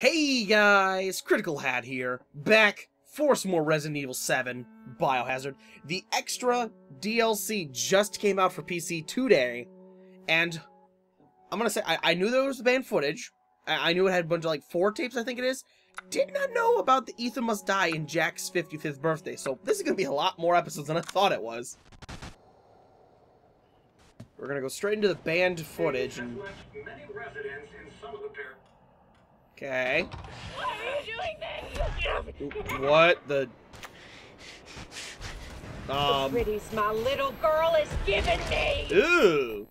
Hey guys, Critical Hat here, back for some more Resident Evil 7 Biohazard. The extra DLC just came out for PC today, and I'm gonna say, I, I knew there was banned footage, I, I knew it had a bunch of like four tapes, I think it is, did not know about the Ethan Must Die in Jack's 55th birthday, so this is gonna be a lot more episodes than I thought it was. We're gonna go straight into the banned footage and... Okay. What the? Um. the pretties my little girl is giving me. Ooh.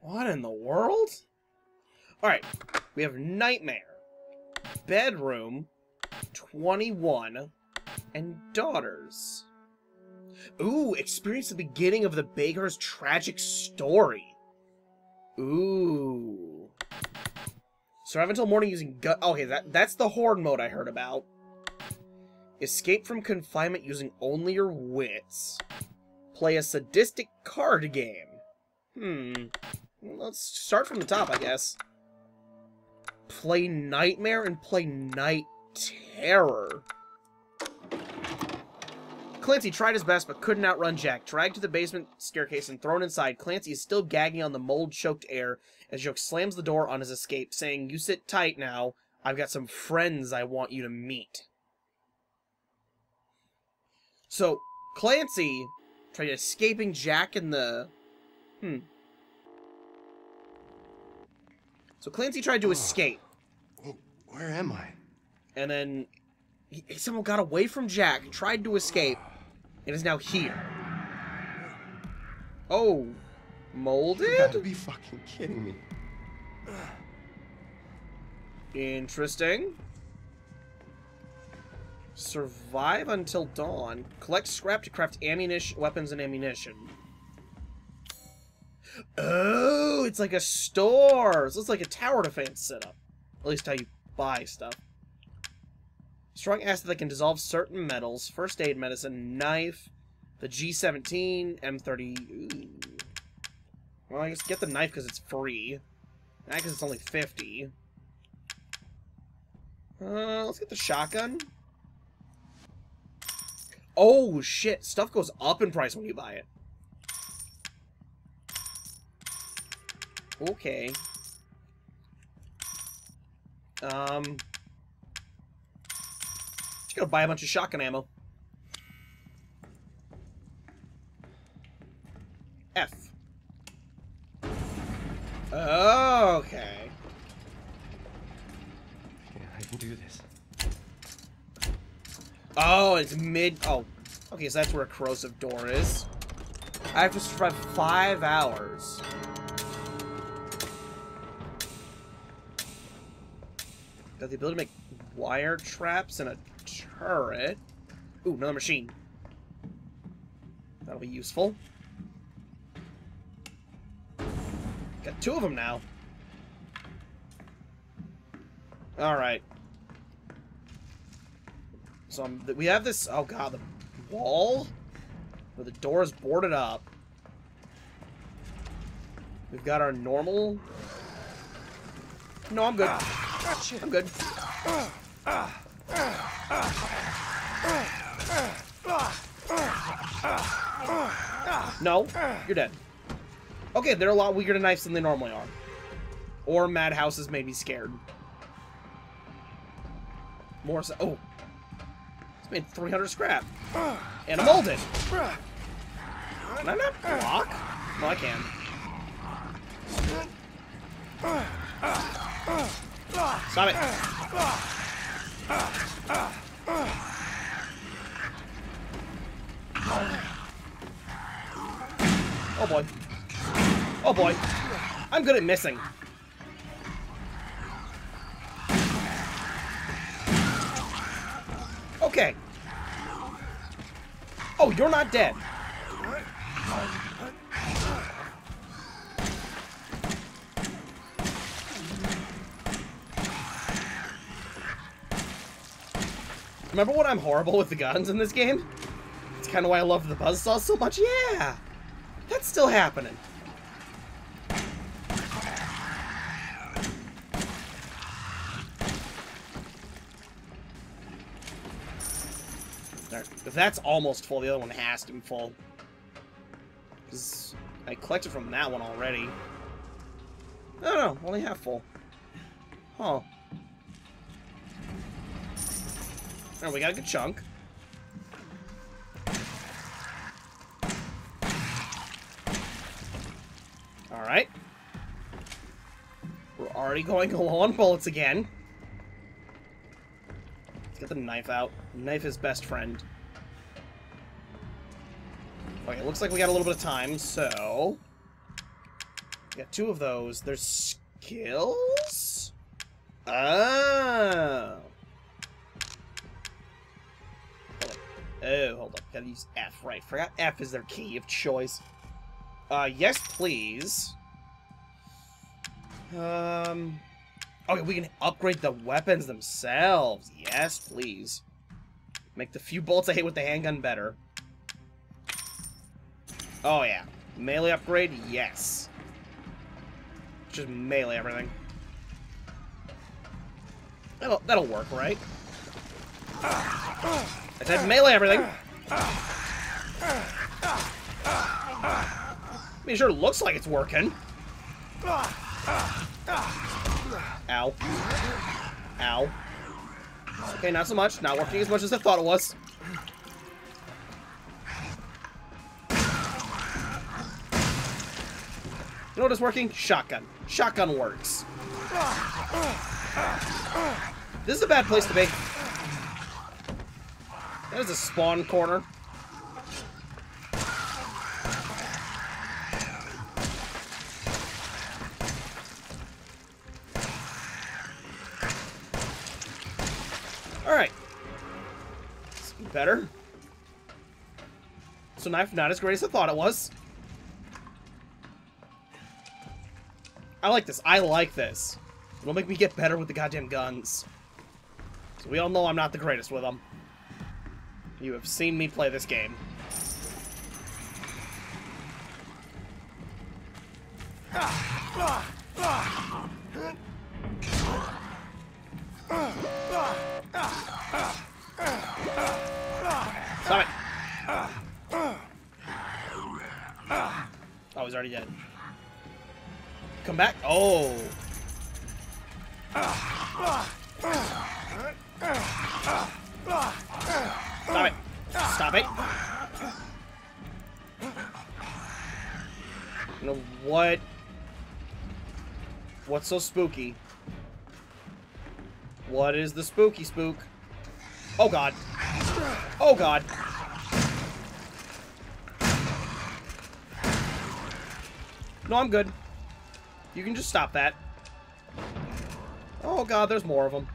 What in the world? All right, we have nightmare, bedroom, twenty-one, and daughters. Ooh, experience the beginning of the baker's tragic story. Ooh. Survive until morning using gut. Okay, that that's the horde mode I heard about. Escape from confinement using only your wits. Play a sadistic card game. Hmm. Let's start from the top, I guess. Play Nightmare and play Night Terror. Clancy tried his best but couldn't outrun Jack. Dragged to the basement staircase and thrown inside, Clancy is still gagging on the mold-choked air as Jack slams the door on his escape, saying, You sit tight now. I've got some friends I want you to meet. So, Clancy tried escaping Jack in the... Hmm. So Clancy tried to escape. Where am I? And then he, somehow got away from Jack, tried to escape, and is now here. Oh, molded? You gotta be fucking kidding me. Interesting. Survive until dawn. Collect scrap to craft ammunition, weapons, and ammunition. Oh, it's like a store. So it's like a tower defense setup. At least how you buy stuff. Strong acid that can dissolve certain metals. First aid medicine. Knife. The G17. M30. Ooh. Well, I guess get the knife because it's free. Not because it's only 50. Uh, let's get the shotgun. Oh, shit. Stuff goes up in price when you buy it. Okay. Um... Gotta buy a bunch of shotgun ammo. F. Okay. Yeah, I can do this. Oh, it's mid... Oh. Okay, so that's where a corrosive door is. I have to survive five hours. Got the ability to make wire traps and a turret. Ooh, another machine. That'll be useful. Got two of them now. Alright. So um, we have this... Oh god, the wall? Where the door is boarded up. We've got our normal... No, I'm good. Ah, gotcha. I'm good. Ah, ah. No, you're dead. Okay, they're a lot weaker to knives than they normally are. Or madhouses made me scared. More so. Oh. It's made 300 scrap. And a molded. Can I not block? No, I can. Stop it. Oh boy. Oh boy. I'm good at missing. Okay. Oh, you're not dead. Remember when I'm horrible with the guns in this game? It's kind of why I love the buzzsaw so much. Yeah! That's still happening. Right. If that's almost full, the other one has to be full. Because I collected from that one already. No, no, only half full. Oh. Huh. Alright, we got a good chunk. Alright. We're already going low on bullets again. Let's get the knife out. Knife is best friend. Okay, looks like we got a little bit of time, so... We got two of those. There's skills? Oh. Hold on. Oh, hold up. Gotta use F, right. Forgot F is their key of choice. Uh, yes, please. Um... Okay, we can upgrade the weapons themselves. Yes, please. Make the few bolts I hit with the handgun better. Oh, yeah. Melee upgrade? Yes. Just melee everything. That'll, that'll work, right? I said melee everything. I mean, it sure looks like it's working. Ow. Ow. Okay, not so much. Not working as much as I thought it was. You know what is working? Shotgun. Shotgun works. This is a bad place to be. That is a spawn corner. Alright. Better. So knife not as great as I thought it was. I like this. I like this. It'll make me get better with the goddamn guns. So we all know I'm not the greatest with them. You have seen me play this game. Stop it! Oh, he's already dead. Come back. Oh. What? What's so spooky? What is the spooky spook? Oh god. Oh god. No, I'm good. You can just stop that. Oh god, there's more of them.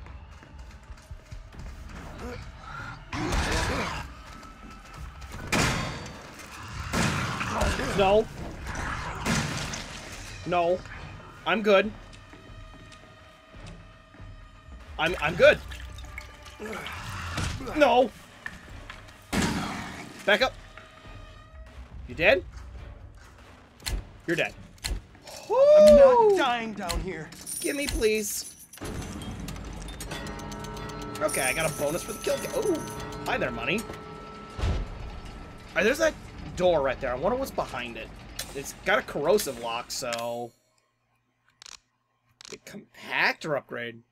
No. No. I'm good. I'm I'm good. No. Back up. You dead? You're dead. I'm not dying down here. Gimme, please. Okay, I got a bonus for the kill. Oh, hi there, money. Alright, there's that door right there. I wonder what's behind it. It's got a corrosive lock, so... The compactor upgrade.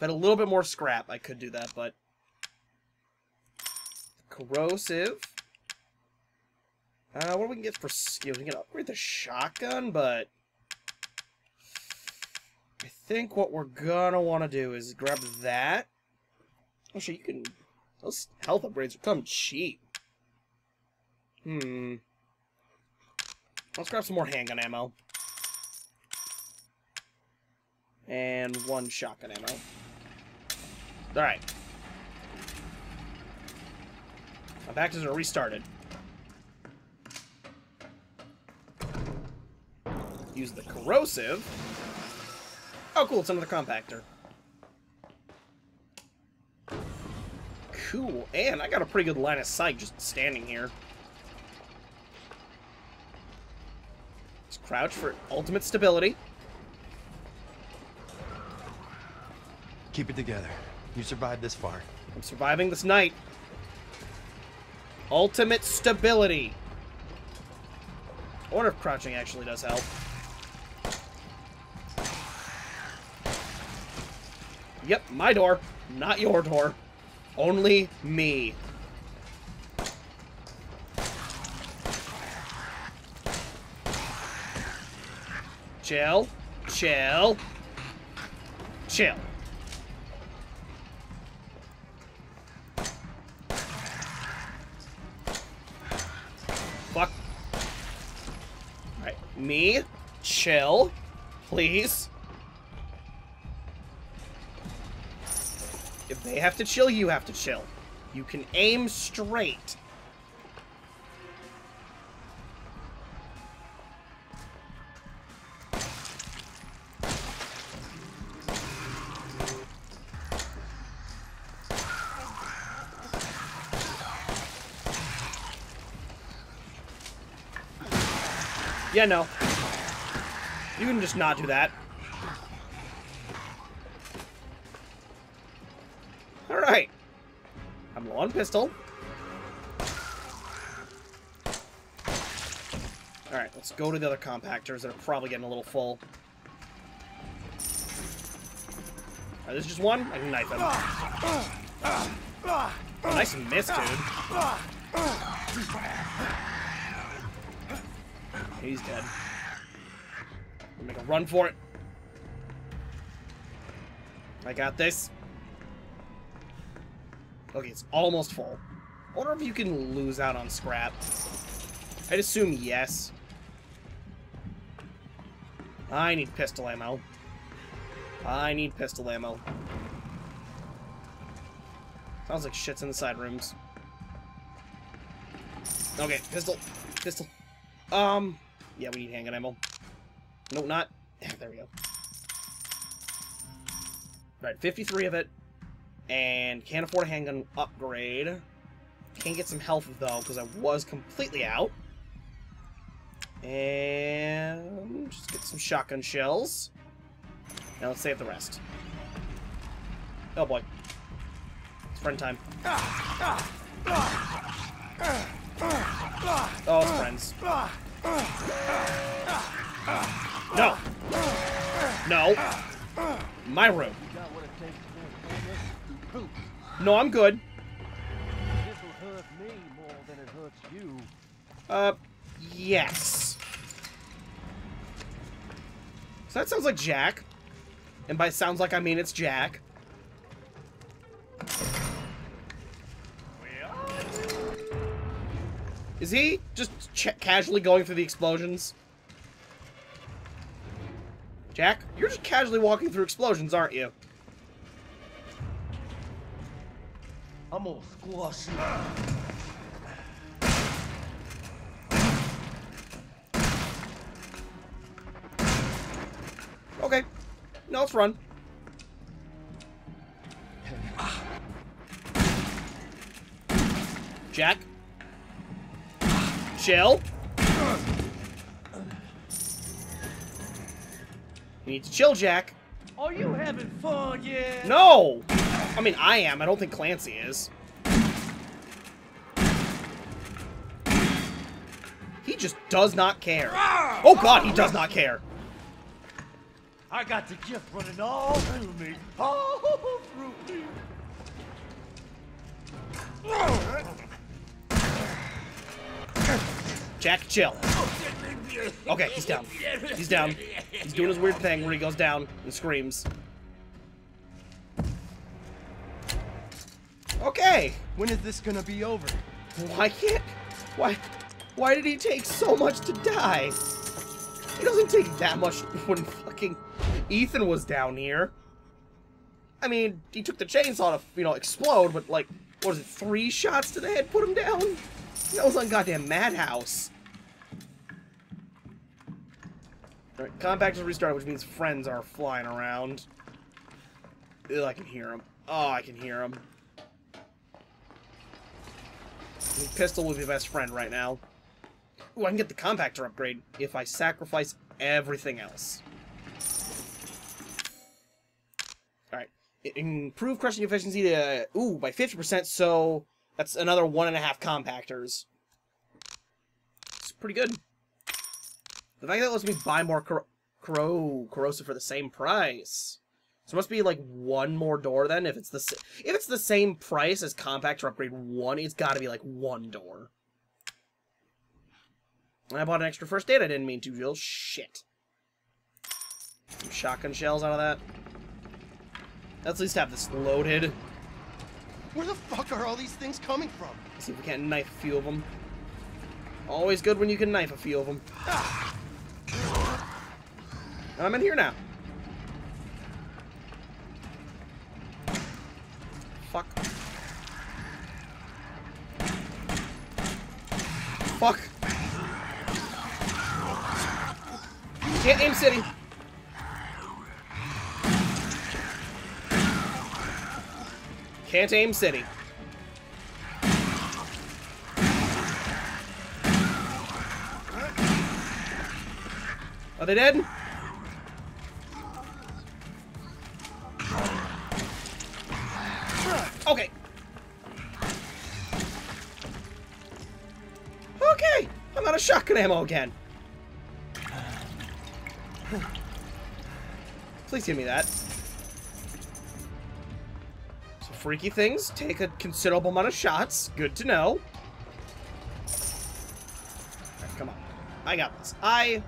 But a little bit more scrap, I could do that, but... Corrosive. Uh, what do we get for skills? We can upgrade the shotgun, but... I think what we're gonna want to do is grab that. Actually, you can... Those health upgrades come cheap. Hmm. Let's grab some more handgun ammo. And one shotgun ammo. Alright. My back isn't restarted. Use the corrosive. Oh, cool, it's another compactor. Cool, and I got a pretty good line of sight just standing here. Crouch for ultimate stability. Keep it together. You survived this far. I'm surviving this night. Ultimate stability. Wonder if crouching actually does help. Yep, my door, not your door. Only me. Chill. Chill. Chill. Fuck. Alright, me. Chill. Please. If they have to chill, you have to chill. You can aim straight. Yeah, no. You can just not do that. Alright. I'm low on pistol. Alright, let's go to the other compactors that are probably getting a little full. Alright, this is just one? I can knife him. Oh, nice miss, dude. He's dead. Make a run for it. I got this. Okay, it's almost full. I wonder if you can lose out on scrap. I'd assume yes. I need pistol ammo. I need pistol ammo. Sounds like shit's in the side rooms. Okay, pistol. Pistol. Um, yeah, we need handgun ammo. No, not. There we go. Right, 53 of it. And can't afford a handgun upgrade. Can't get some health, though, because I was completely out. And just get some shotgun shells. Now let's save the rest. Oh, boy. It's friend time. Oh, friends. No! No! My room. No, I'm good. Uh, yes. So that sounds like Jack. And by sounds like I mean it's Jack. Is he just ch casually going through the explosions? Jack, you're just casually walking through explosions, aren't you? I'm gonna squash. Okay. No, let's run. Jack? Chill. You need to chill, Jack. Are you having fun yet? No! I mean, I am. I don't think Clancy is. He just does not care. Ah! Oh god, he does not care. I got the gift running all through me. All through me. Oh! Jack, chill. Okay, he's down. He's down. He's doing his weird thing where he goes down and screams. Okay. When is this gonna be over? Why can't... Why... Why did he take so much to die? It doesn't take that much when fucking Ethan was down here. I mean, he took the chainsaw to, you know, explode, but like, what was it, three shots to the head put him down? That was on goddamn Madhouse. Alright, compact is restarted, which means friends are flying around. Ugh, I can hear them. Oh, I can hear them. Pistol would be best friend right now. Ooh, I can get the compactor upgrade if I sacrifice everything else. Alright. Improve crushing efficiency to, ooh, by 50%, so That's another one and a half compactors. It's pretty good. The fact that it lets me buy more cor corro corrosive for the same price. So it must be like one more door then. If it's the if it's the same price as compactor upgrade one, it's got to be like one door. And I bought an extra first aid. I didn't mean to, Jill. Shit. Some shotgun shells out of that. Let's at least have this loaded. Where the fuck are all these things coming from? See if we can't knife a few of them. Always good when you can knife a few of them. Ah, I'm in here now. Fuck. Fuck. Can't aim city. Can't aim city. Are they dead? Ammo again. Please give me that. So freaky things take a considerable amount of shots. Good to know. Alright, come on. I got this. I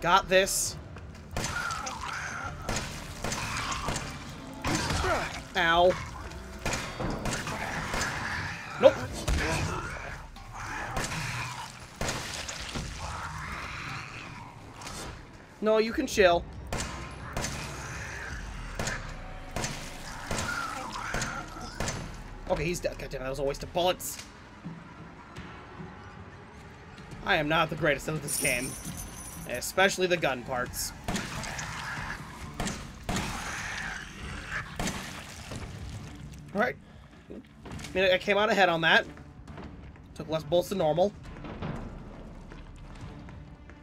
got this. Ow. No, you can chill. Okay, he's dead. God damn, that was a waste of bullets. I am not the greatest at this game. Especially the gun parts. Alright. I mean, I came out ahead on that. Took less bullets than normal.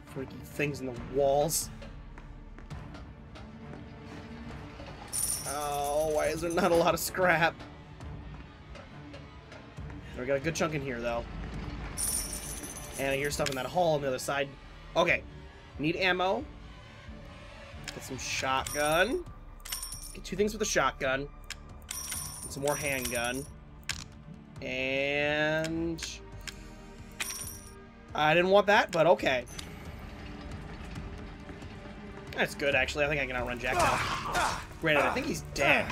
Freaky things in the walls. Is there not a lot of scrap? We got a good chunk in here, though. And I hear stuff in that hall on the other side. Okay. Need ammo. Get some shotgun. Get two things with a shotgun. Get some more handgun. And... I didn't want that, but okay. That's good, actually. I think I can outrun Jack now. Granted, I think he's dead.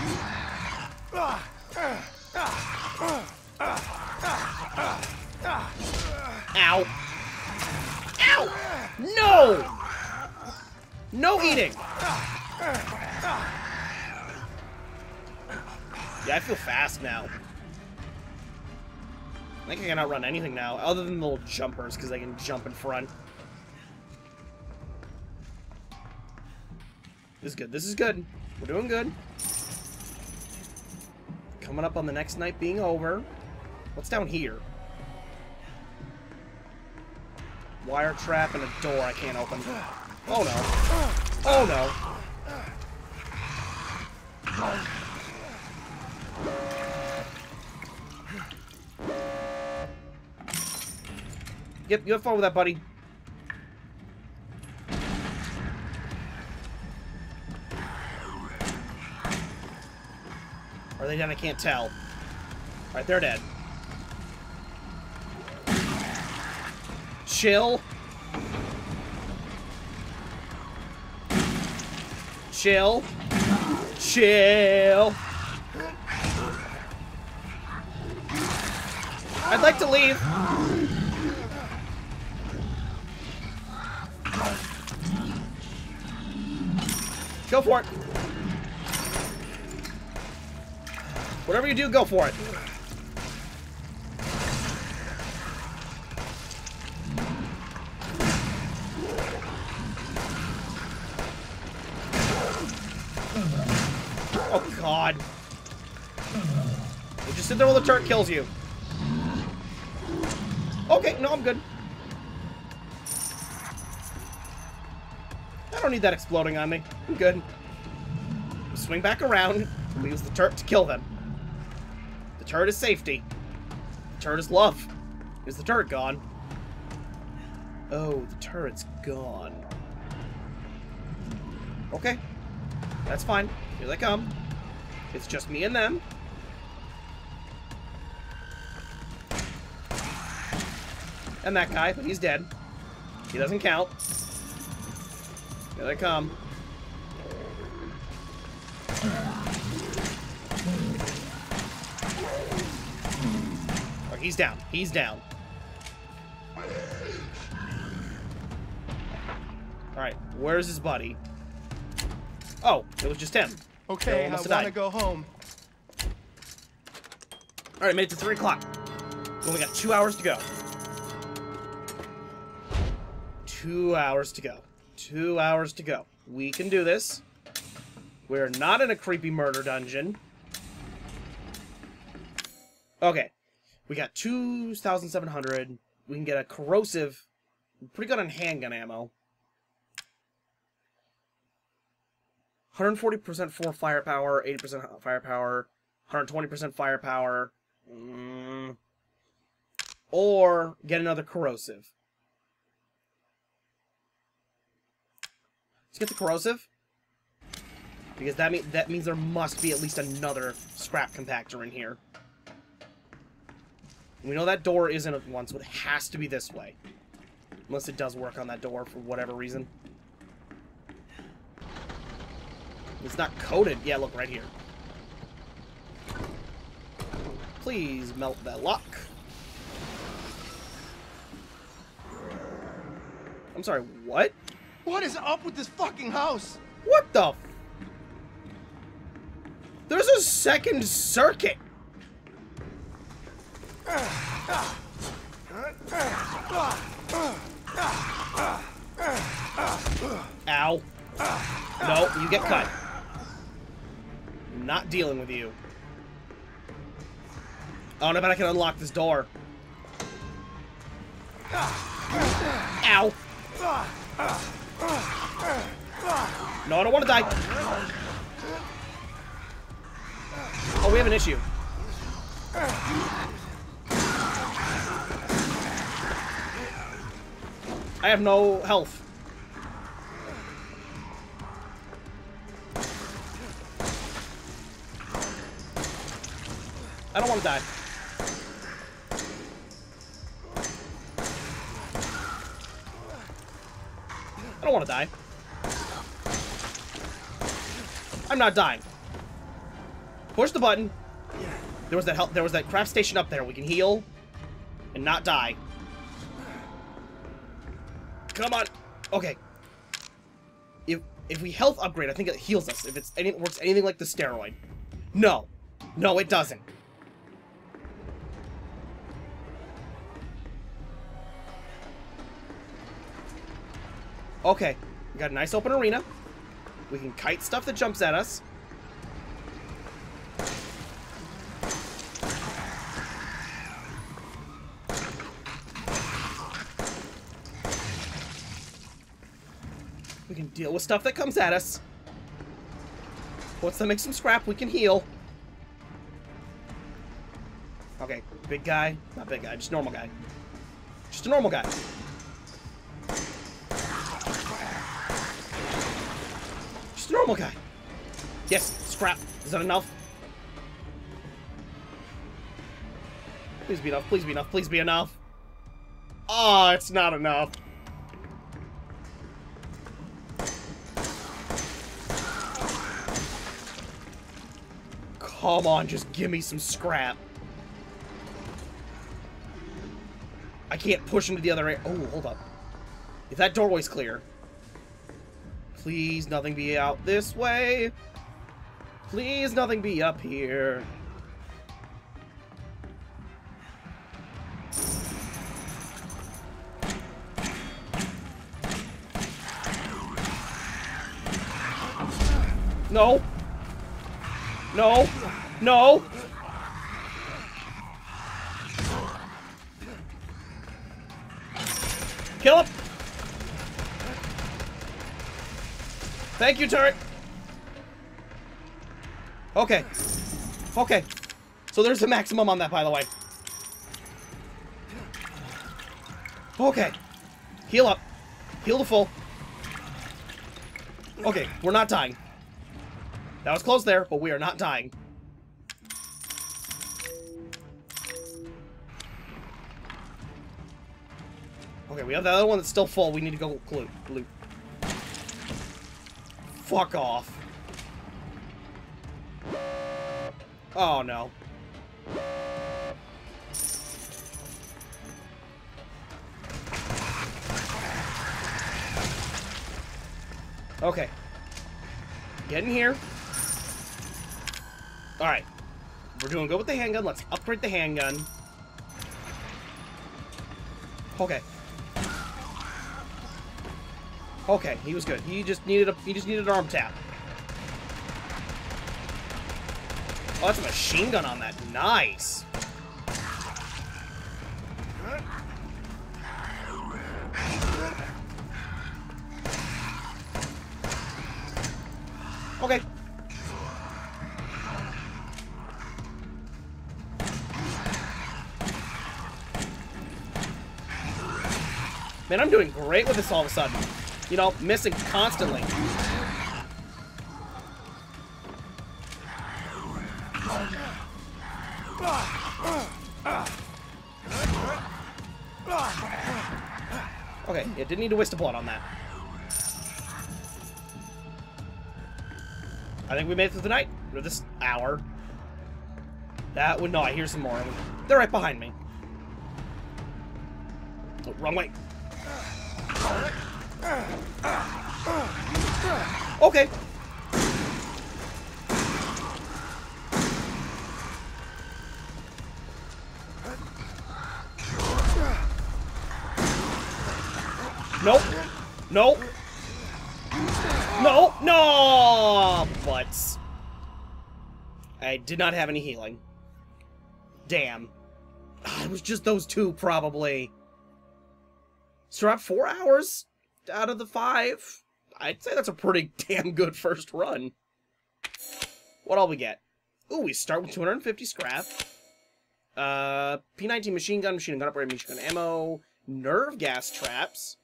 Ow. Ow! No! No eating! Yeah, I feel fast now. I think I can outrun anything now, other than the little jumpers, because I can jump in front. This is good. This is good. We're doing good. Coming up on the next night being over. What's down here? Wire trap and a door I can't open. Oh no. Oh no. Yep, you have fun with that, buddy. Are they dead? I can't tell. Alright, they're dead. Chill. Chill. Chill. I'd like to leave. Go for it. Whatever you do, go for it. Oh, God. You just sit there while the turret kills you. Okay, no, I'm good. I don't need that exploding on me. I'm good. Swing back around. Use the turret to kill them. The turret is safety. turret is love. Is the turret gone? Oh, the turret's gone. Okay. That's fine. Here they come. It's just me and them. And that guy, but he's dead. He doesn't count. Here they come. He's down. He's down. Alright, where's his buddy? Oh, it was just him. Okay, I want to go home. Alright, made it to 3 o'clock. We only got two hours to go. Two hours to go. Two hours to go. We can do this. We're not in a creepy murder dungeon. Okay. We got 2,700. We can get a corrosive. Pretty good on handgun ammo. 140% for firepower, 80% firepower, 120% firepower. Mm. Or get another corrosive. Let's get the corrosive. Because that, mean, that means there must be at least another scrap compactor in here. We know that door isn't one, so it has to be this way. Unless it does work on that door for whatever reason. It's not coated. Yeah, look, right here. Please melt that lock. I'm sorry, what? What is up with this fucking house? What the f- There's a second circuit! Ow. No, you get cut. Not dealing with you. Oh, no, but I can unlock this door. Ow. No, I don't want to die. Oh, we have an issue. I have no health. I don't want to die. I don't want to die. I'm not dying. Push the button. There was that help. There was that craft station up there. We can heal and not die. Come on. Okay. If if we health upgrade, I think it heals us. If it's any works anything like the steroid. No. No, it doesn't. Okay. We got a nice open arena. We can kite stuff that jumps at us. Deal with stuff that comes at us. Once that makes some scrap, we can heal. Okay, big guy. Not big guy, just normal guy. Just a normal guy. Just a normal guy. Yes, scrap. Is that enough? Please be enough, please be enough, please be enough. Oh, it's not enough. Come on, just give me some scrap. I can't push him to the other end. Oh, hold up. If that doorway's clear. Please, nothing be out this way. Please, nothing be up here. No. No. No. Kill him. Thank you, turret. Okay. Okay. So there's a maximum on that, by the way. Okay. Heal up. Heal to full. Okay, we're not dying. That was close there, but we are not dying. Okay, we have the other one that's still full. We need to go loot. loot. Fuck off. Oh, no. Okay. Get in here. Alright. We're doing good with the handgun. Let's upgrade the handgun. Okay. Okay, he was good. He just needed a he just needed an arm tap. Oh, that's a machine gun on that. Nice. Okay. Man, I'm doing great with this all of a sudden. You know, missing constantly. Okay, it didn't need to waste a blood on that. I think we made it through the night. Or this hour. That would no, I hear some more. They're right behind me. Oh, wrong way. Okay. Nope. Nope. No, no, butts. I did not have any healing. Damn. It was just those two, probably. So we're at four hours out of the five. I'd say that's a pretty damn good first run. What all we get? Ooh, we start with 250 scrap. Uh, P19 machine gun, machine gun upgrade, machine gun ammo, nerve gas traps.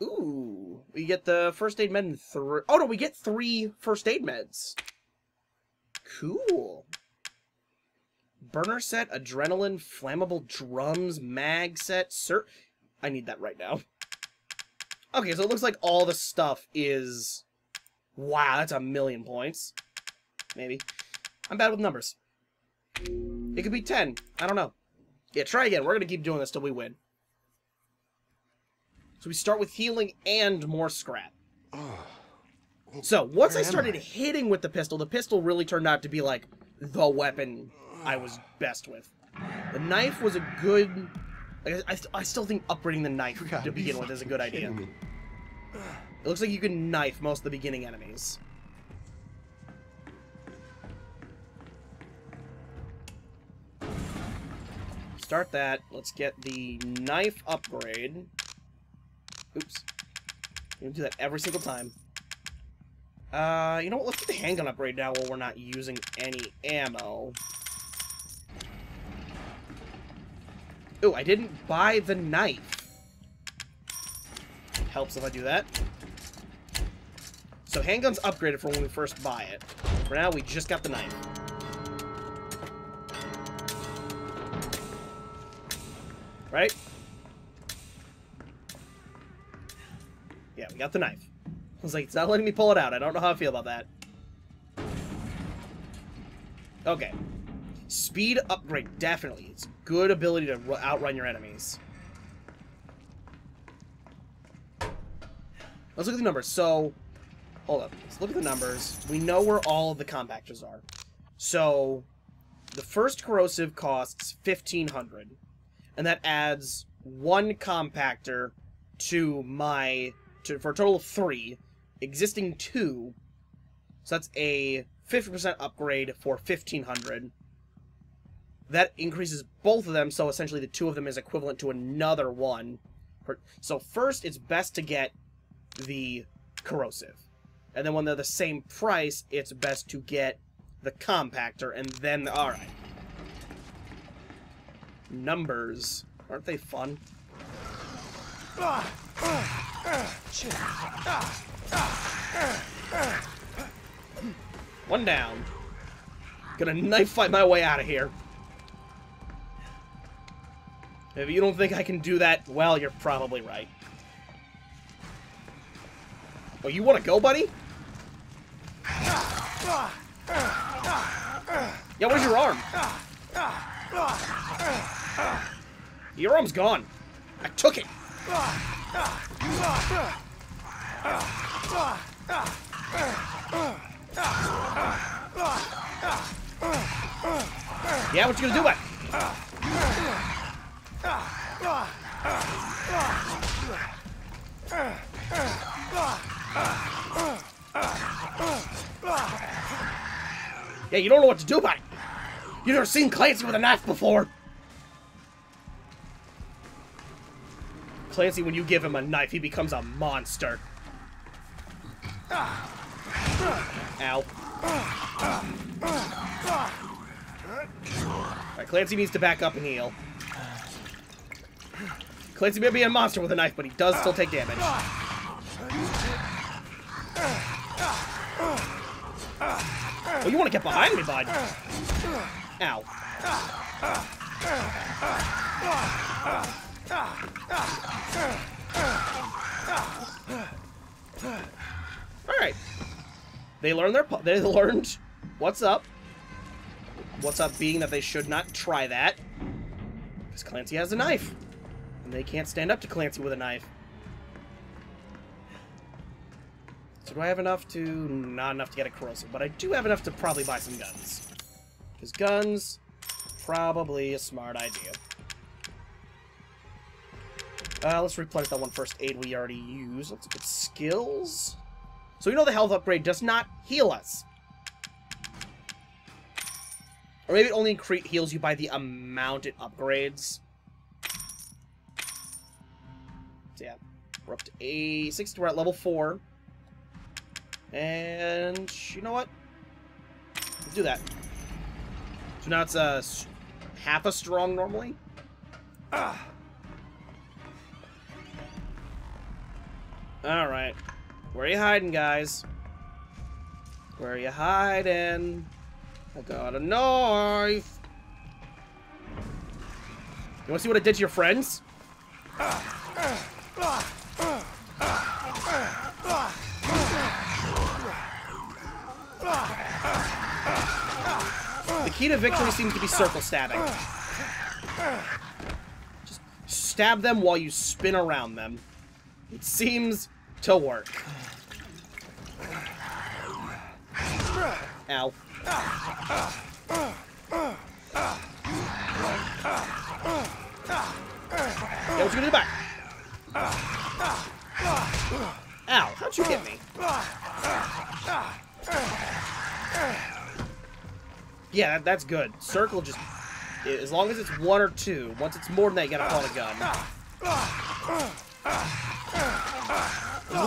Ooh, we get the first aid med in three. Oh no, we get three first aid meds. Cool. Burner set, adrenaline, flammable drums, mag set, sir. I need that right now. Okay, so it looks like all the stuff is. Wow, that's a million points. Maybe. I'm bad with numbers. It could be 10. I don't know. Yeah, try again. We're going to keep doing this till we win. So we start with healing and more scrap. So once I started I? hitting with the pistol, the pistol really turned out to be like the weapon I was best with. The knife was a good. I, I, I still think upgrading the knife to be begin with is a good idea. me. It looks like you can knife most of the beginning enemies. Start that. Let's get the knife upgrade. Oops. We're gonna do that every single time. Uh, you know what? Let's get the handgun upgrade now while we're not using any ammo. Ooh, I didn't buy the knife. Helps if I do that. So handgun's upgraded for when we first buy it. For now, we just got the knife. Right? Yeah, we got the knife. I was like, it's not letting me pull it out. I don't know how I feel about that. Okay. Speed upgrade, definitely. It's good ability to outrun your enemies. Let's look at the numbers. So, hold up. Let's look at the numbers. We know where all of the compactors are. So, the first corrosive costs 1500 and that adds one compactor to my to for a total of three existing two so that's a 50% upgrade for 1500 that increases both of them so essentially the two of them is equivalent to another one so first it's best to get the corrosive and then when they're the same price it's best to get the compactor and then The, all right numbers. Aren't they fun? One down. Gonna knife fight my way out of here. If you don't think I can do that, well, you're probably right. Oh, you want to go, buddy? Yeah, where's your arm? Your arm's gone. I took it. Yeah, what you gonna do about it? Yeah, you don't know what to do about it. You've never seen Clancy with a knife before. Clancy, when you give him a knife, he becomes a monster. Ow. Alright, Clancy needs to back up and heal. Clancy may be a monster with a knife, but he does still take damage. Well, you want to get behind me, bud? Ow. Alright. They learned their... They learned what's up. What's up being that they should not try that. Because Clancy has a knife. And they can't stand up to Clancy with a knife. So do I have enough to... Not enough to get a corrosive, but I do have enough to probably buy some guns. Because guns, probably a smart idea. Uh, let's replenish that one first aid we already used. Let's look at skills. So you know the health upgrade does not heal us. Or maybe it only heals you by the amount it upgrades. We're up to a 60. We're at level 4. And you know what? Let's do that. So now it's uh, s- half a strong normally. Ah. Alright. Where are you hiding, guys? Where are you hiding? I got a knife. You want to see what I did to your friends? The key to victory seems to be circle stabbing. Just stab them while you spin around them. It seems to work. Ow. Yeah, what gonna do back? Ow, how'd you get me? Yeah, that, that's good. Circle just... As long as it's one or two. Once it's more than that, you gotta call a gun.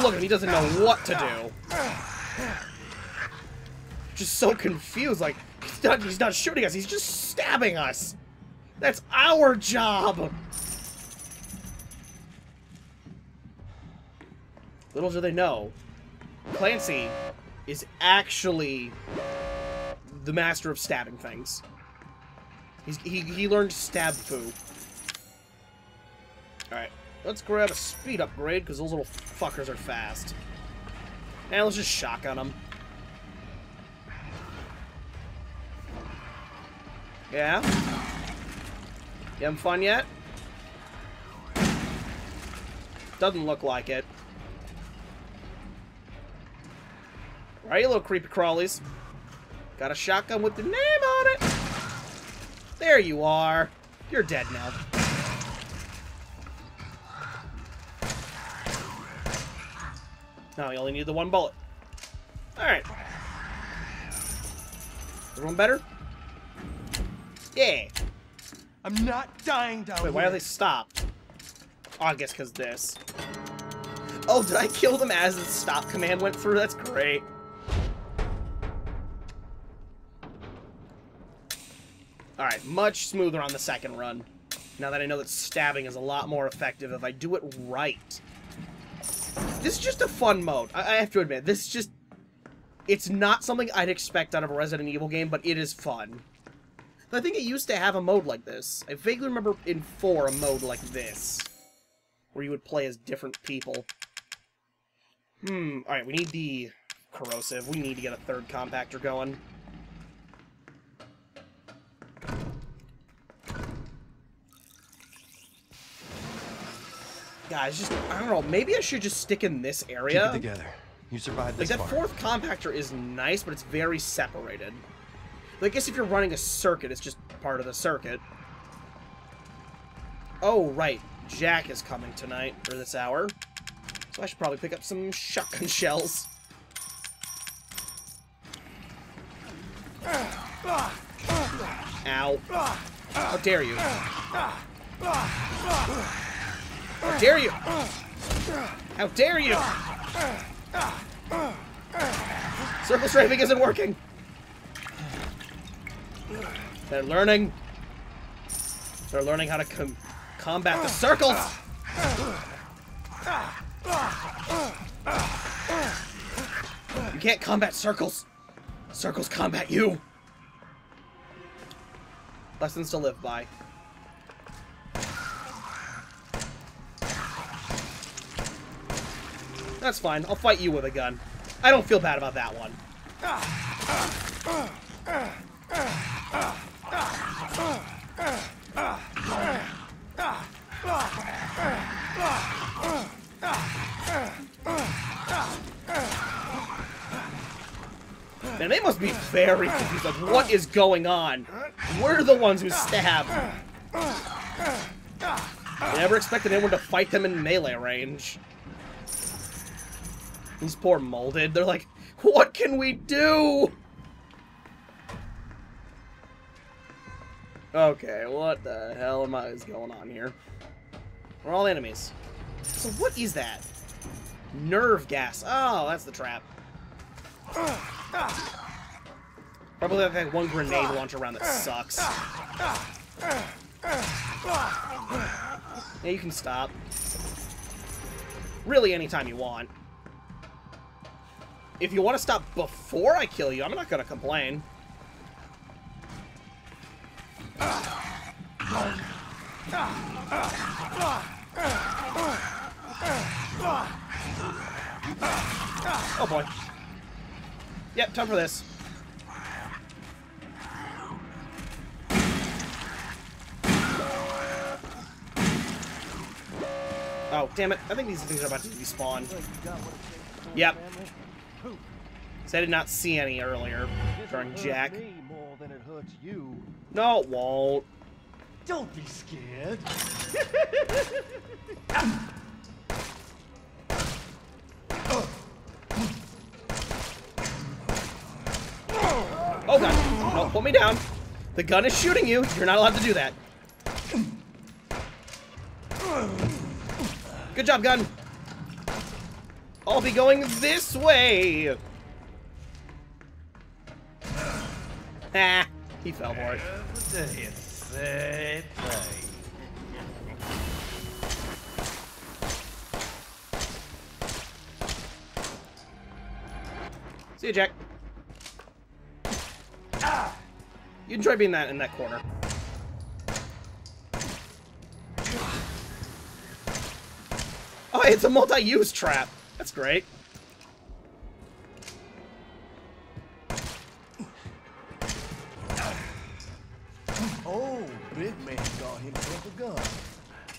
Look, he doesn't know what to do. Just so confused, like, he's not, he's not shooting us, he's just stabbing us. That's our job. Little do they know, Clancy is actually the master of stabbing things. He's, he, he learned stab foo. Alright, let's grab a speed upgrade, because those little fuckers are fast. And let's just shotgun them. Yeah? You having fun yet? Doesn't look like it. Right, you little creepy crawlies? Got a shotgun with the name on it. There you are. You're dead now. Now you only need the one bullet. Alright. Everyone better? Yeah. I'm not dying down Wait, why are they stopped? Oh, I guess because this. Oh, did I kill them as the stop command went through? That's great. Alright, much smoother on the second run. Now that I know that stabbing is a lot more effective if I do it right. This is just a fun mode. I, I have to admit, this is just... It's not something I'd expect out of a Resident Evil game, but it is fun. I think it used to have a mode like this. I vaguely remember in 4 a mode like this. Where you would play as different people. Hmm, alright, we need the corrosive. We need to get a third compactor going. Guys, just, I don't know, maybe I should just stick in this area. Keep it together. You survived Like, that far. fourth compactor is nice, but it's very separated. I guess if you're running a circuit, it's just part of the circuit. Oh, right. Jack is coming tonight, or this hour. So I should probably pick up some shotgun shells. Ow. How dare you? How dare you? How dare you? Circle strafing isn't working. They're learning. They're learning how to com combat the circles. You can't combat circles. Circles combat you. Lessons to live by. That's fine. I'll fight you with a gun. I don't feel bad about that one. Man, they must be very confused. Like, what is going on? We're the ones who stab. Never expected anyone to fight them in melee range. These poor molded. They're like, what can we do? Okay, what the hell am I is going on here? We're all enemies. So what is that? Nerve gas. Oh, that's the trap. Probably that one grenade launcher around that sucks. Yeah, you can stop. Really anytime you want. If you want to stop before I kill you, I'm not going to complain. Oh boy. Yep, time for this. Oh, damn it. I think these things are about to despawn. Yep. So I did not see any earlier during Jack. Me more than it hurts you. No, it won't. Don't be scared. Oh god. No, put me down. The gun is shooting you. You're not allowed to do that. Good job, gun. I'll be going this way. Ah, he fell for it. See you, Jack. You enjoy being that in that corner. Oh, it's a multi-use trap. That's great. Oh, big man got himself a gun.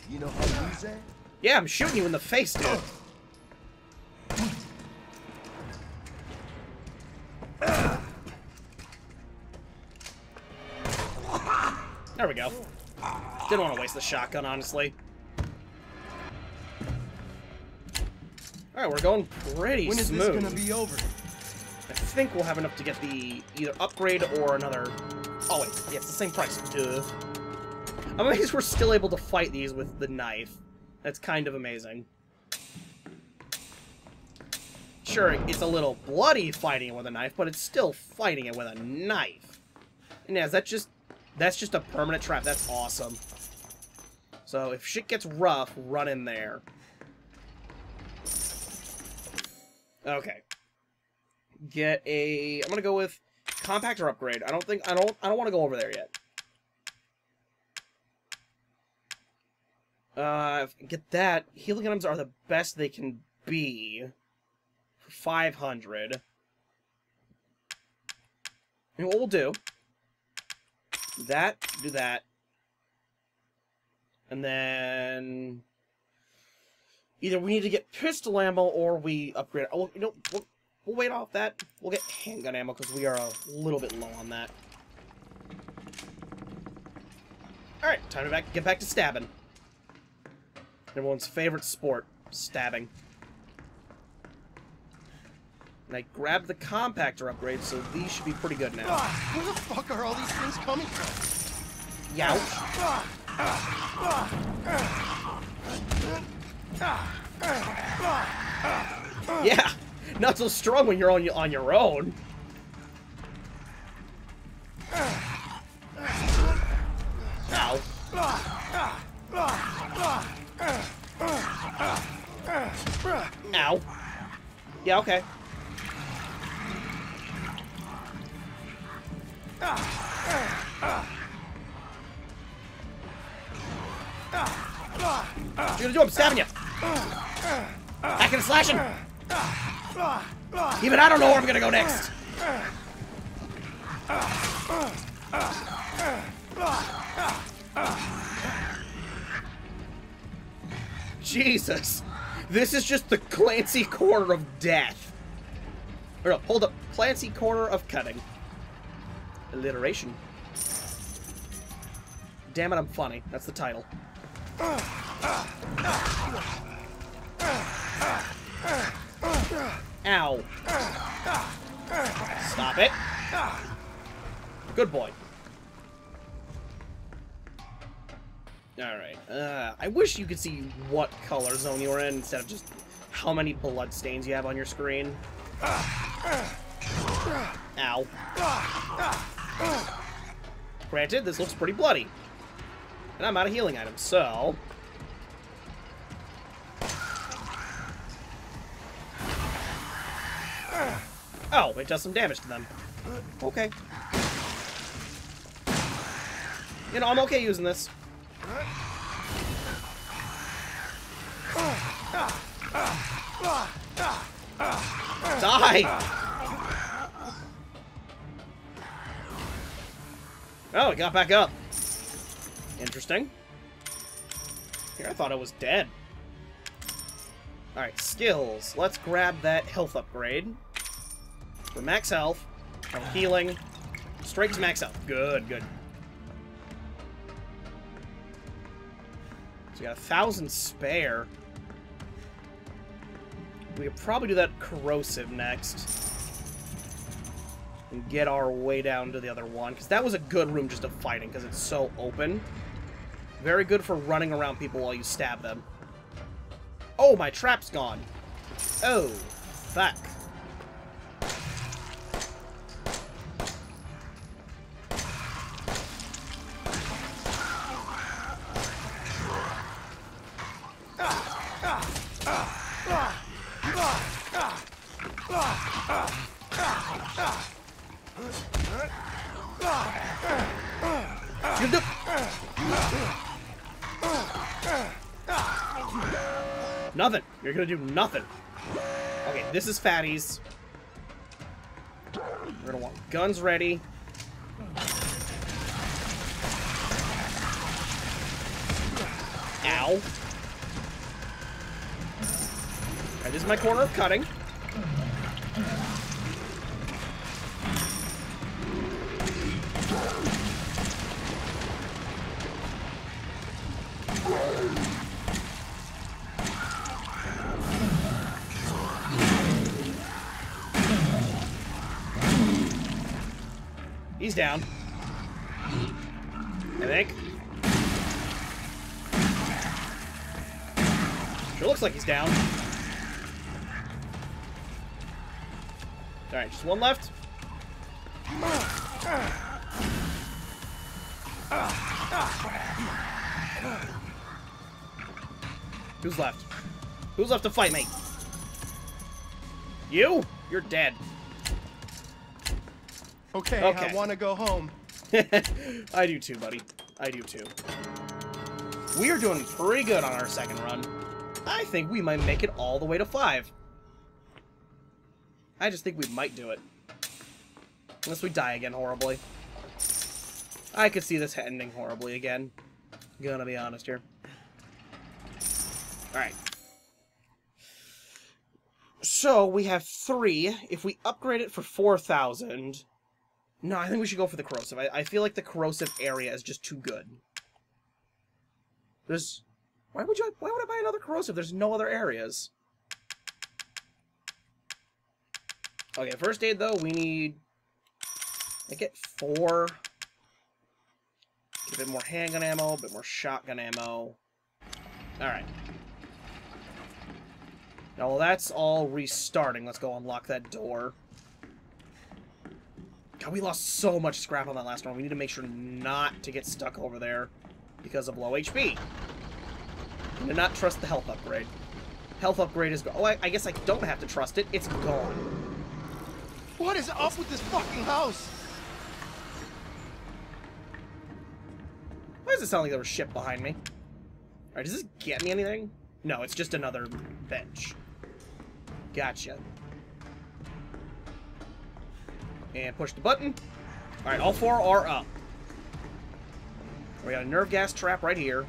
You know how to use that? Yeah, I'm shooting you in the face, dude. There we go. Didn't want to waste the shotgun, honestly. Alright, we're going pretty When is smooth. this gonna be over? I think we'll have enough to get the either upgrade or another... Oh, wait. Yeah, it's the same price. Duh. I'm amazed we're still able to fight these with the knife. That's kind of amazing. Sure, it's a little bloody fighting it with a knife, but it's still fighting it with a knife. And yeah, is that just... That's just a permanent trap. That's awesome. So if shit gets rough, run in there. Okay. Get a... I'm gonna go with compactor upgrade. I don't think... I don't... I don't want to go over there yet. Uh, get that. Healing items are the best they can be. For 500. And what we'll do... That, do that. And then... Either we need to get pistol ammo or we upgrade... Oh, you know, we'll, we'll wait off that. We'll get handgun ammo because we are a little bit low on that. Alright, time to back, get back to stabbing. Everyone's favorite sport, stabbing. And I grabbed the compactor upgrade, so these should be pretty good now. Ah, where the fuck are all these things coming from? Youch. Ah, ah, Yeah, not so strong when you're on on your own. Ow. Ow. Yeah, okay. Slashing. Even I don't know where I'm gonna go next. Jesus. This is just the Clancy corner of death. Or no, hold up. Clancy corner of cutting. Alliteration. Damn it, I'm funny. That's the title. Ow. Stop it. Good boy. Alright. Uh, I wish you could see what color zone you were in instead of just how many blood stains you have on your screen. Ow. Granted, this looks pretty bloody. And I'm out of healing items, so... Ah. Oh, it does some damage to them. Uh, okay. You know, I'm okay using this. Die! Oh, it got back up. Interesting. Here, I thought it was dead. Alright, skills. Let's grab that health upgrade. For max health. No healing. Strike's max health. Good, good. So we got a thousand spare. We could probably do that corrosive next. And get our way down to the other one. Because that was a good room just of fighting, because it's so open. Very good for running around people while you stab them. Oh, my trap's gone. Oh, fuck. Nothing. Okay, this is fatties. We're gonna want guns ready. Ow. This is my corner of cutting. He's down. I think. Sure looks like he's down. Alright, just one left. Who's left? Who's left to fight me? You? You're dead. Okay, Okay. I want to go home. I do too, buddy. I do too. We are doing pretty good on our second run. I think we might make it all the way to five. I just think we might do it. Unless we die again horribly. I could see this ending horribly again. Gonna be honest here. Alright. So, we have three. If we upgrade it for 4,000... No, I think we should go for the corrosive. I, I feel like the corrosive area is just too good. There's... Why would you... Why would I buy another corrosive? There's no other areas. Okay, first aid, though, we need... I get four... A bit more handgun ammo, a bit more shotgun ammo. Alright. Now, while that's all restarting, let's go unlock that door. God, we lost so much scrap on that last one. We need to make sure not to get stuck over there because of low HP. And to not trust the health upgrade. Health upgrade is... Oh, I, I guess I don't have to trust it. It's gone. What is up with this fucking house? Why does it sound like there was shit behind me? Alright, does this get me anything? No, it's just another bench. Gotcha. And push the button. Alright, all four are up. We got a nerve gas trap right here.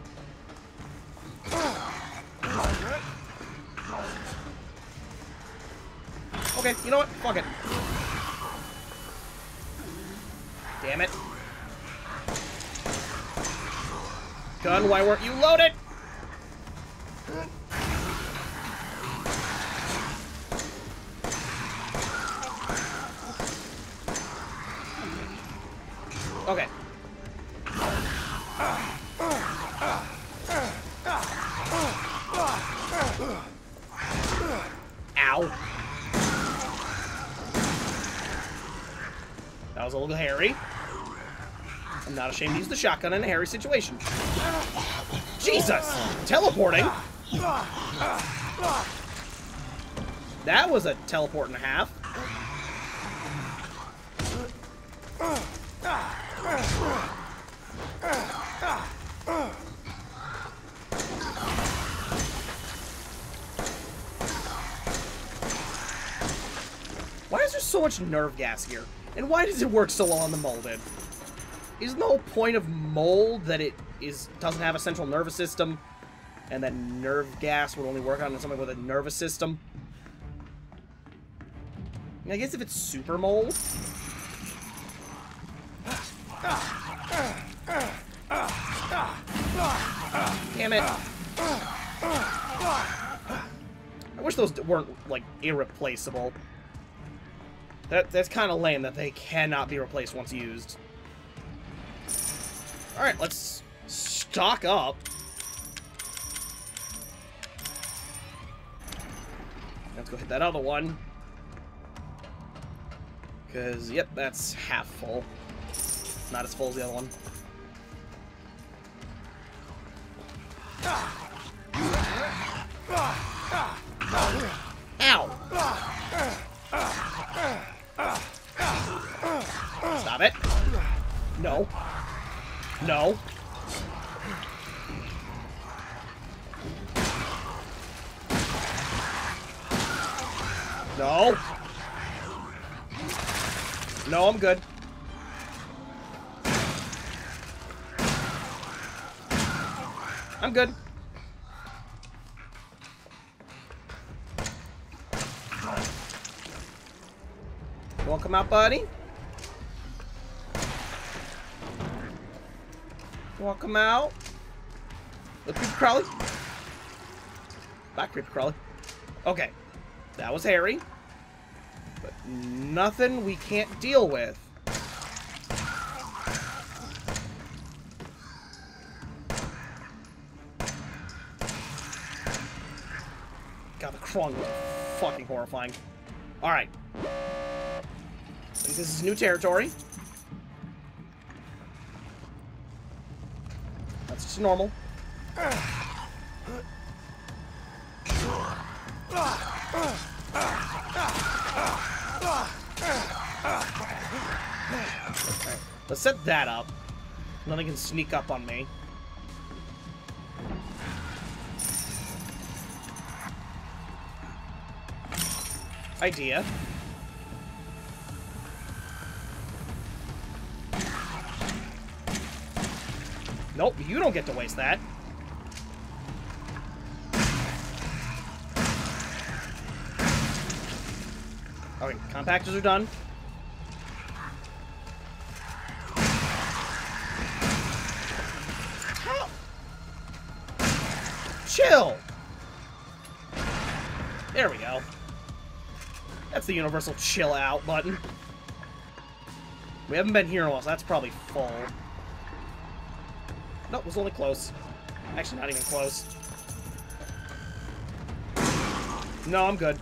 Okay, you know what? Fuck it. Damn it. Gun, why weren't you loaded? I'm ashamed to use the shotgun in a hairy situation. Jesus! Teleporting? That was a teleport and a half. Why is there so much nerve gas here? And why does it work so well on the molded? Isn't the whole point of mold that it is doesn't have a central nervous system, and that nerve gas would only work on something with a nervous system? I guess if it's super mold. Damn it. I wish those weren't, like, irreplaceable. That, that's kind of lame that they cannot be replaced once used. Alright, let's stock up. Let's go hit that other one. Because, yep, that's half full. Not as full as the other one. Ow! Stop it. No. No. No. No, I'm good. I'm good. Wanna come out, buddy? You wanna out? The creepy crawly? Back creepy crawly. Okay. That was hairy. But nothing we can't deal with. God, the crawling was fucking horrifying. Alright. This is new territory. Just normal. Let's set that up. Nothing can sneak up on me. Idea. You don't get to waste that. Okay, compactors are done. Chill! There we go. That's the universal chill out button. We haven't been here in a while, so that's probably full. Nope, it was only close. Actually, not even close. No, I'm good.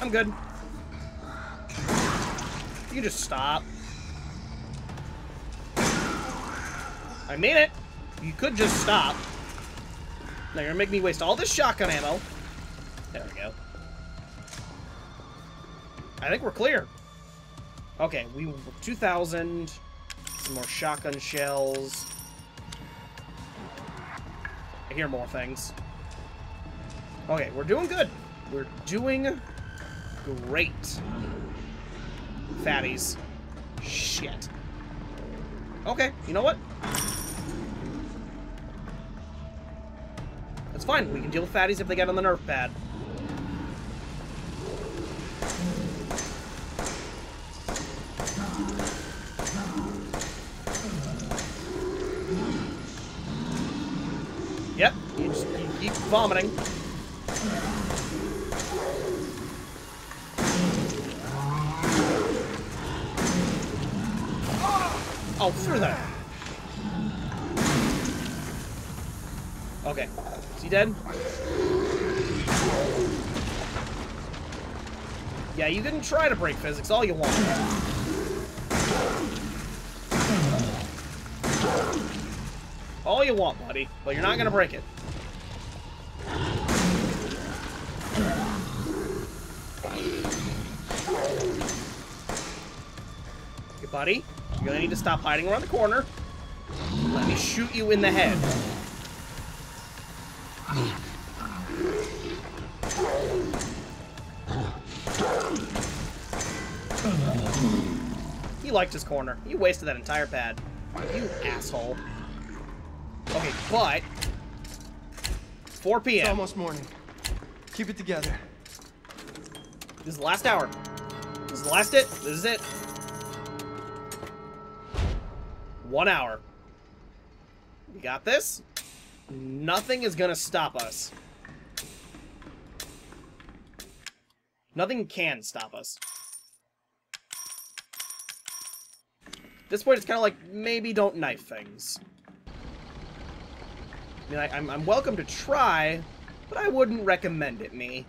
I'm good. You can just stop. I mean it. You could just stop. Now you're gonna make me waste all this shotgun ammo. There we go. I think we're clear. Okay, we 2,000. Some more shotgun shells. I hear more things. Okay, we're doing good. We're doing great. Fatties. Shit. Okay, you know what? That's fine. We can deal with fatties if they get on the nerf pad. Yep, you just you keep vomiting. Oh, through that. Okay. Is he dead? Yeah, you can try to break physics all you want. All you want, buddy. But you're not gonna break it. Buddy. You're gonna need to stop hiding around the corner. Let me shoot you in the head. He liked his corner. You wasted that entire pad. You asshole. Okay, but... 4 It's p.m. almost morning. Keep it together. This is the last hour. This is the last it. This is it. One hour. We got this. Nothing is gonna stop us. Nothing can stop us. At this point, it's kind of like, maybe don't knife things. I mean, I, I'm, I'm welcome to try, but I wouldn't recommend it, me.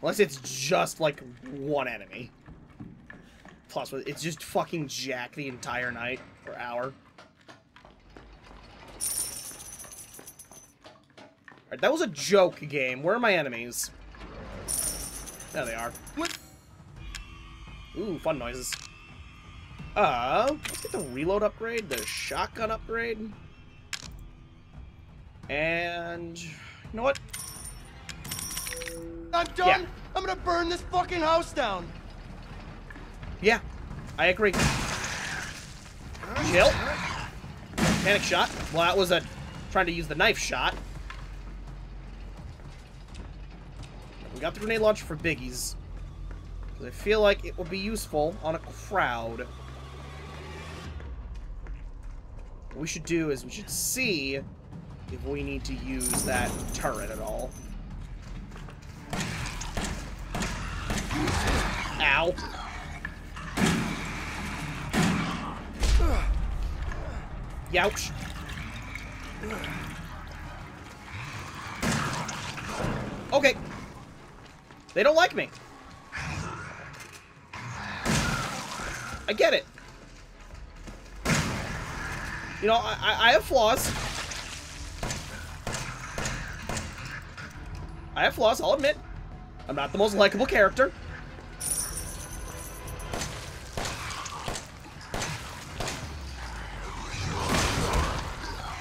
Unless it's just, like, one enemy. Plus, it's just fucking Jack the entire night, or hour. Alright, that was a joke game. Where are my enemies? There they are. Ooh, fun noises. Uh, let's get the reload upgrade, the shotgun upgrade. And, you know what? I'm done. Yeah. I'm gonna burn this fucking house down. Yeah, I agree. Chill. Panic shot. Well, that was a trying to use the knife shot. We got the grenade launcher for biggies. I feel like it will be useful on a crowd. What we should do is we should see if we need to use that turret at all. Ow. Youch. Okay. They don't like me. I get it. You know, I, I, I have flaws. I have flaws, I'll admit. I'm not the most likable character.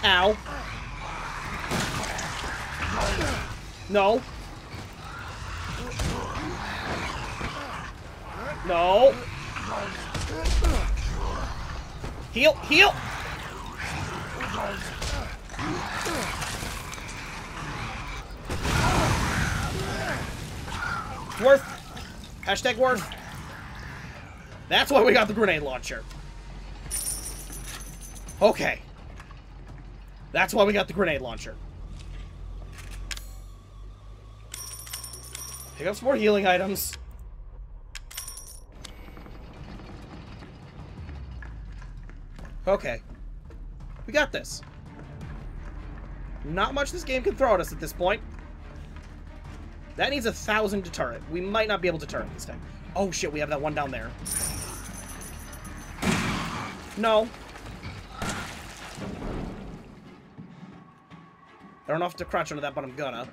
Ow. No. No. Heal, heal. Worth. Hashtag worth. That's why we got the grenade launcher. Okay. That's why we got the grenade launcher. Pick up some more healing items. Okay. We got this. Not much this game can throw at us at this point. That needs a thousand turret. We might not be able to turret this time. Oh shit, we have that one down there. No. I don't know if to crouch under that, but I'm gonna.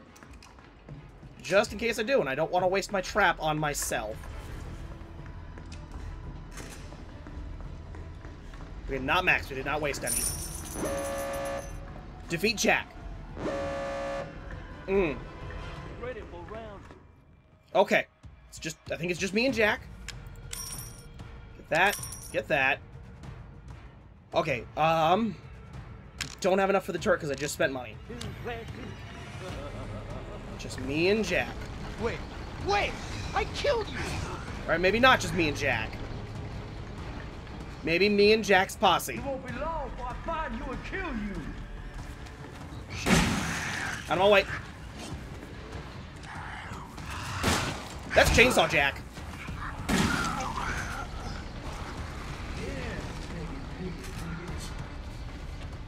Just in case I do, and I don't want to waste my trap on myself. We did not max, we did not waste any. Defeat Jack. Round. Okay. It's just, I think it's just me and Jack. Get that. Get that. Okay, um... Don't have enough for the turret because I just spent money. Just me and Jack. Wait, wait! I killed you! Alright, maybe not just me and Jack. Maybe me and Jack's posse. It won't be long I find you and kill you. Out of my way. That's Chainsaw Jack.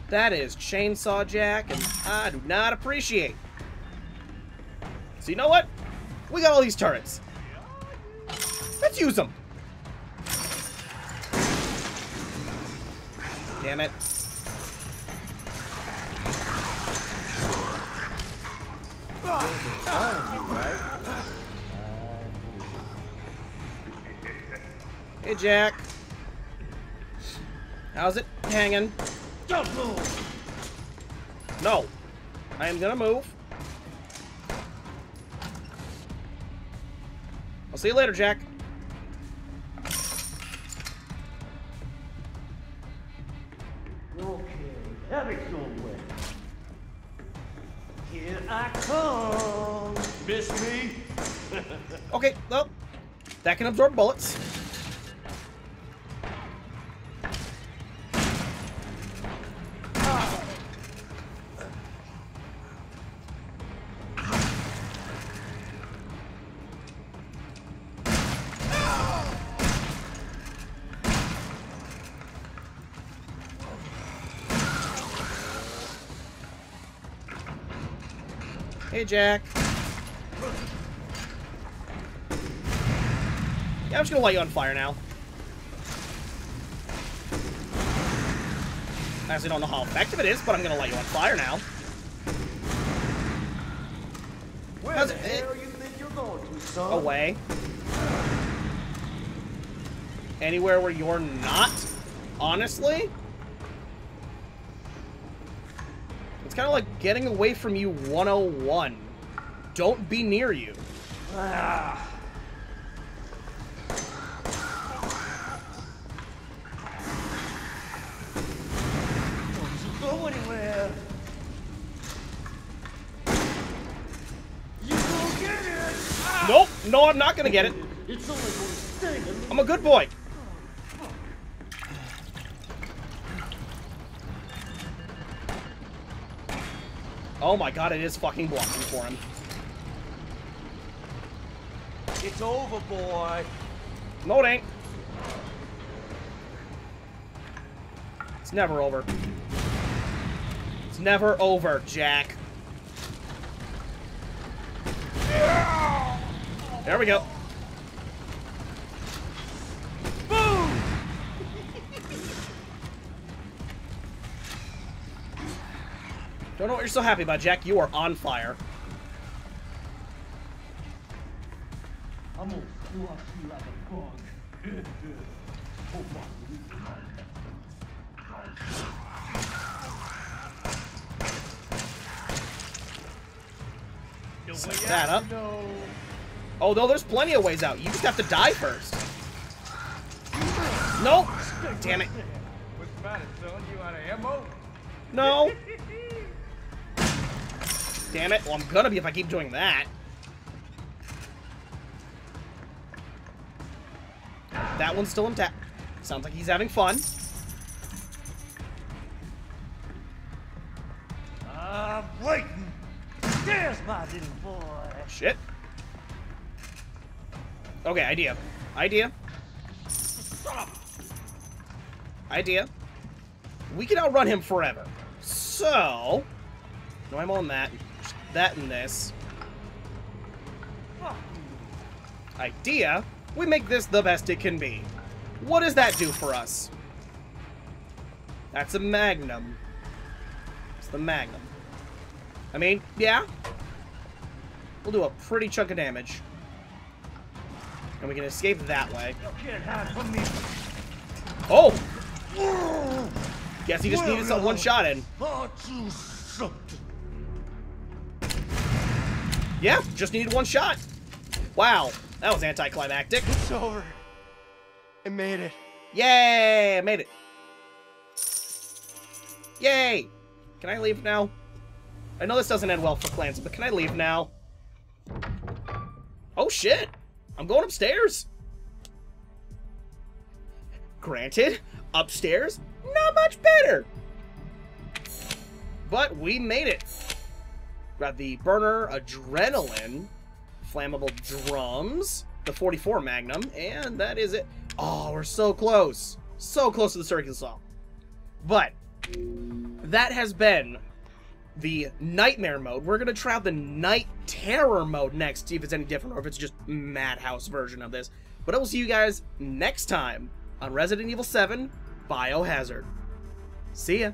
That is Chainsaw Jack, and I do not appreciate. So you know what? We got all these turrets. Let's use them. Damn it. Hey, Jack. How's it hanging? Don't move. No. I am gonna move. I'll see you later, Jack. Okay, have it your way. Here I come. Miss me? Okay, well, that can absorb bullets. Jack. Yeah, I'm just gonna light you on fire now. I actually don't know how effective it is, but I'm gonna light you on fire now. Where How's the it- hell you think you're going to, son? Away. Anywhere where you're not, honestly. Kind of like getting away from you 101. Don't be near you. Ah. Don't go anywhere. You gonna get it. Ah. Nope. No, I'm not gonna get it. It's only gonna sting a little. I'm a good boy. Oh my god, it is fucking blocking for him. It's over, boy. No, it ain't. It's never over. It's never over, Jack. There we go. Boom! don't know what you're so happy about, Jack. You are on fire. I'm gonna squash you like a bug. oh. Set that up. Oh, no, there's plenty of ways out. You just have to die first. Nope. Damn it. What's Damn it. Well, I'm gonna be if I keep doing that. That one's still intact. Sounds like he's having fun. Ah, I'm waiting. There's my little boy. Shit. Okay, idea. Idea. Idea. We can outrun him forever. So... No, I'm on that. That and this. Idea. We make this the best it can be. What does that do for us? That's a Magnum. It's the Magnum. I mean, yeah, We'll do a pretty chunk of damage. And we can escape that way. Oh! Guess he just needed some one shot in. Aren't you something? Yeah, just needed one shot. Wow, that was anticlimactic. It's over. I made it. Yay, I made it. Yay! Can I leave now? I know this doesn't end well for Clancy, but can I leave now? Oh shit! I'm going upstairs! Granted, upstairs, not much better! But we made it! Got the burner adrenaline, flammable drums, the 44 Magnum, and that is it. Oh, we're so close. So close to the circular saw. But, that has been the nightmare mode. We're gonna try out the night terror mode next, see if it's any different or if it's just madhouse version of this. But I will see you guys next time on Resident Evil 7 Biohazard. See ya.